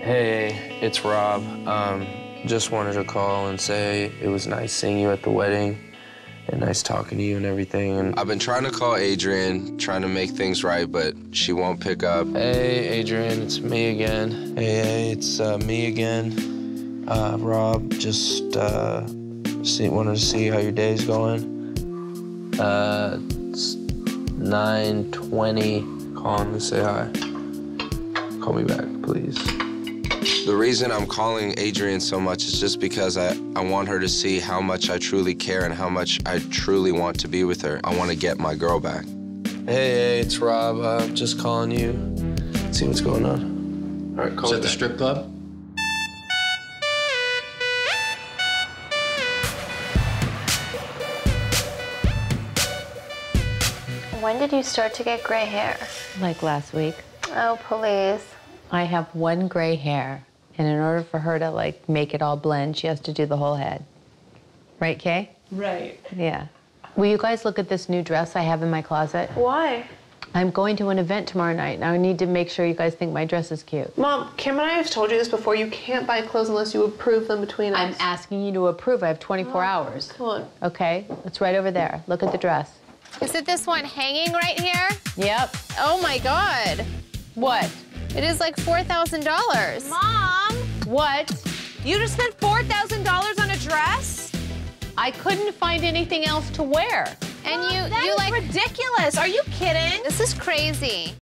Hey, it's Rob. Um, just wanted to call and say it was nice seeing you at the wedding and nice talking to you and everything. And I've been trying to call Adrienne, trying to make things right, but she won't pick up. Hey, Adrienne, it's me again. Hey, hey it's uh, me again. Uh, Rob, just uh, see, wanted to see how your day's going. Uh, it's 9:20. Calling to say hi. Call me back, please. The reason I'm calling Adrienne so much is just because I, I want her to see how much I truly care and how much I truly want to be with her. I want to get my girl back. Hey, hey, it's Rob. Uh, just calling you. See what's going on. All right, call Is me that the strip club? When did you start to get gray hair? like last week. Oh, please. I have one gray hair, and in order for her to like make it all blend, she has to do the whole head. Right, Kay? Right. Yeah. Will you guys look at this new dress I have in my closet? Why? I'm going to an event tomorrow night, and I need to make sure you guys think my dress is cute. Mom, Kim and I have told you this before. You can't buy clothes unless you approve them between us. I'm asking you to approve. I have 24 hours. Come on. Okay? It's right over there. Look at the dress. Is it this one hanging right here? Yep. Oh my god. What? It is like $4,000. Mom! What? You just spent $4,000 on a dress? I couldn't find anything else to wear. And you, you like. ridiculous. Are you kidding? This is crazy.